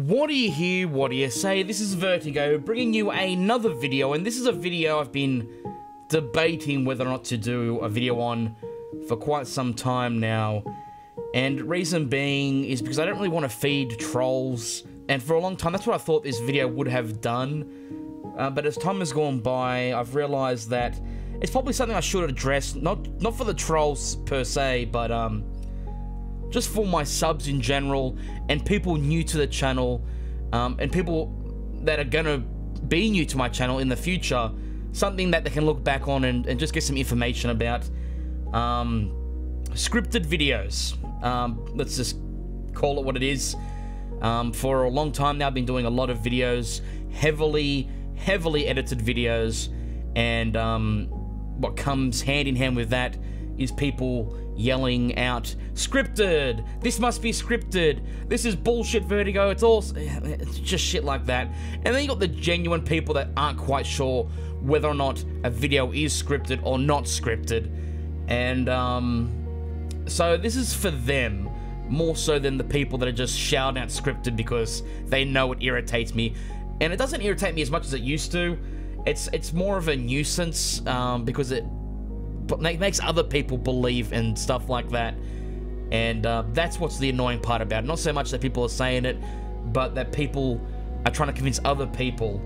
What do you hear? What do you say? This is Vertiigo bringing you another video, and this is a video I've been debating whether or not to do a video on for quite some time now. And reason being is because I don't really want to feed trolls, and for a long time that's what I thought this video would have done. Uh, but as time has gone by, I've realized that it's probably something I should address, not not for the trolls per se, but um, just for my subs in general and people new to the channel um, and people that are gonna be new to my channel in the future something that they can look back on and, and just get some information about. Um, scripted videos. Um, let's just call it what it is. Um, for a long time now I've been doing a lot of videos heavily heavily edited videos and um, what comes hand in hand with that is people yelling out, scripted! This must be scripted! This is bullshit, Vertiigo! It's all... It's just shit like that. And then you got the genuine people that aren't quite sure whether or not a video is scripted or not scripted. And, um... So this is for them, more so than the people that are just shouting out scripted because they know it irritates me. And it doesn't irritate me as much as it used to. It's it's more of a nuisance um, because it makes other people believe and stuff like that. And uh, that's what's the annoying part about it. Not so much that people are saying it, but that people are trying to convince other people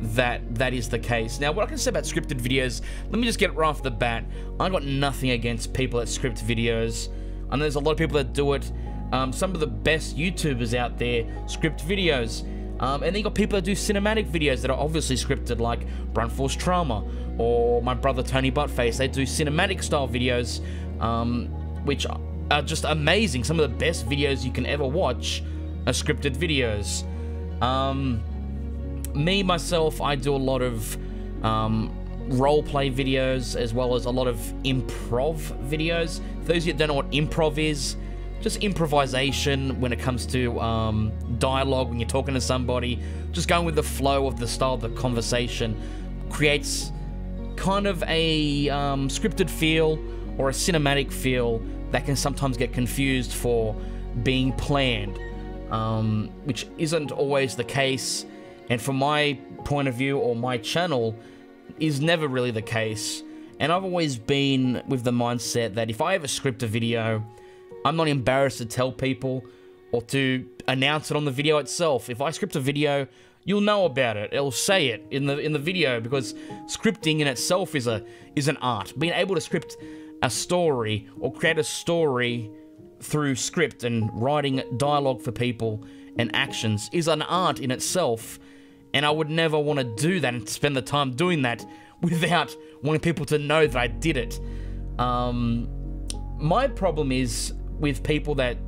that that is the case. Now, what I can say about scripted videos, let me just get it right off the bat. I got nothing against people that script videos. And there's a lot of people that do it. Um, some of the best YouTubers out there script videos. Um, and then you got people that do cinematic videos that are obviously scripted, like Brunt Force Trauma or my brother Tony Buttface. They do cinematic style videos, um, which are just amazing. Some of the best videos you can ever watch are scripted videos. Um, me myself, I do a lot of um, role play videos as well as a lot of improv videos. For those of you that don't know what improv is, just improvisation when it comes to um, dialogue when you're talking to somebody, just going with the flow of the style of the conversation creates kind of a um, scripted feel or a cinematic feel that can sometimes get confused for being planned, um, which isn't always the case. And from my point of view or my channel, is never really the case. And I've always been with the mindset that if I ever script a video, I'm not embarrassed to tell people or to announce it on the video itself. If I script a video, you'll know about it. It'll say it in the in the video because scripting in itself is a is an art. Being able to script a story or create a story through script and writing dialogue for people and actions is an art in itself. And I would never want to do that and spend the time doing that without wanting people to know that I did it. Um, my problem is with people that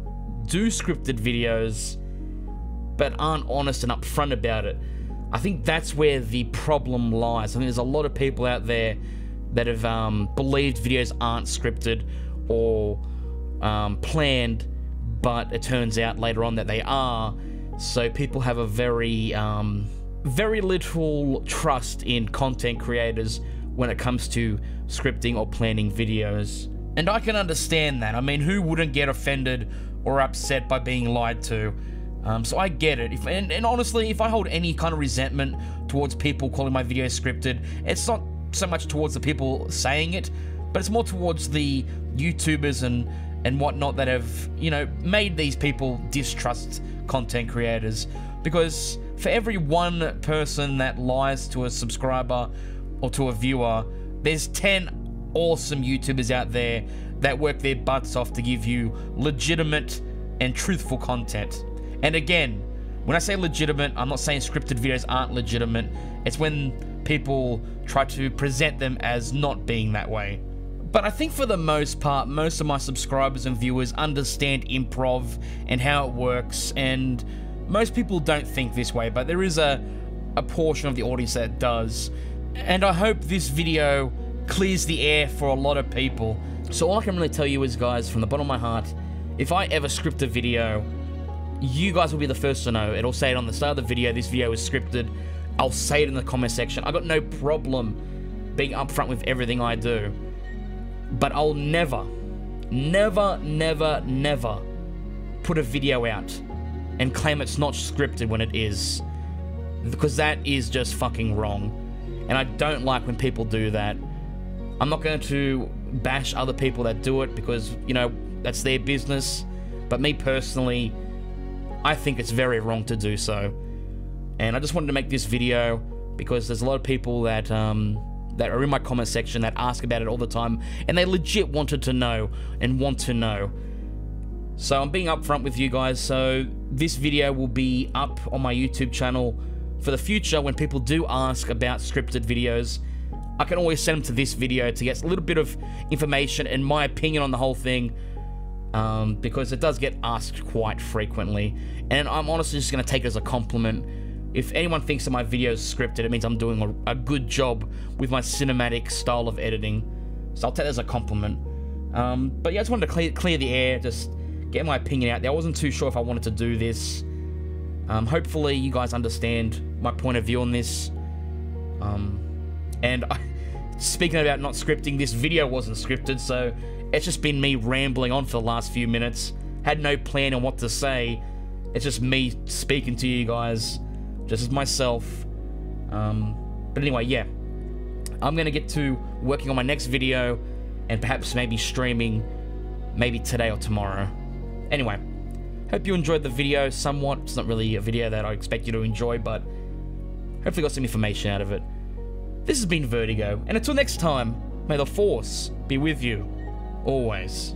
do scripted videos but aren't honest and upfront about it. I think that's where the problem lies. I think there's a lot of people out there that have um, believed videos aren't scripted or um, planned, but it turns out later on that they are. So people have a very, um, very little trust in content creators when it comes to scripting or planning videos. And I can understand that. I mean, who wouldn't get offended or upset by being lied to? Um, so I get it. If, and, and, honestly, if I hold any kind of resentment towards people calling my videos scripted, it's not so much towards the people saying it, but it's more towards the YouTubers and and whatnot that have you know made these people distrust content creators. Because for every one person that lies to a subscriber or to a viewer, there's ten awesome YouTubers out there that work their butts off to give you legitimate and truthful content. And again, when I say legitimate, I'm not saying scripted videos aren't legitimate. It's when people try to present them as not being that way. But I think for the most part, most of my subscribers and viewers understand improv and how it works, and most people don't think this way, but there is a, a portion of the audience that does. And I hope this video clears the air for a lot of people. So all I can really tell you is, guys, from the bottom of my heart, if I ever script a video, you guys will be the first to know. It'll say it on the start of the video, this video is scripted. I'll say it in the comment section. I got no problem being upfront with everything I do. But I'll never, never, never, never put a video out and claim it's not scripted when it is. Because that is just fucking wrong. And I don't like when people do that. I'm not going to bash other people that do it because, you know, that's their business. But me personally, I think it's very wrong to do so. And I just wanted to make this video because there's a lot of people that um, that are in my comment section that ask about it all the time, and they legit wanted to know and want to know. So I'm being upfront with you guys. So this video will be up on my YouTube channel for the future when people do ask about scripted videos. I can always send them to this video to get a little bit of information and my opinion on the whole thing um, because it does get asked quite frequently. And I'm honestly just going to take it as a compliment. If anyone thinks that my video is scripted, it means I'm doing a, a, good job with my cinematic style of editing. So I'll take it as a compliment. Um, but yeah, I just wanted to clear, clear the air, just get my opinion out there. I wasn't too sure if I wanted to do this. Um, hopefully you guys understand my point of view on this. Um, and I, speaking about not scripting, this video wasn't scripted, so it's just been me rambling on for the last few minutes. Had no plan on what to say. It's just me speaking to you guys, just as myself. Um, but anyway, yeah. I'm going to get to working on my next video and perhaps maybe streaming maybe today or tomorrow. Anyway, hope you enjoyed the video somewhat. It's not really a video that I expect you to enjoy, but hopefully got some information out of it. This has been Vertiigo, and until next time, may the Force be with you always.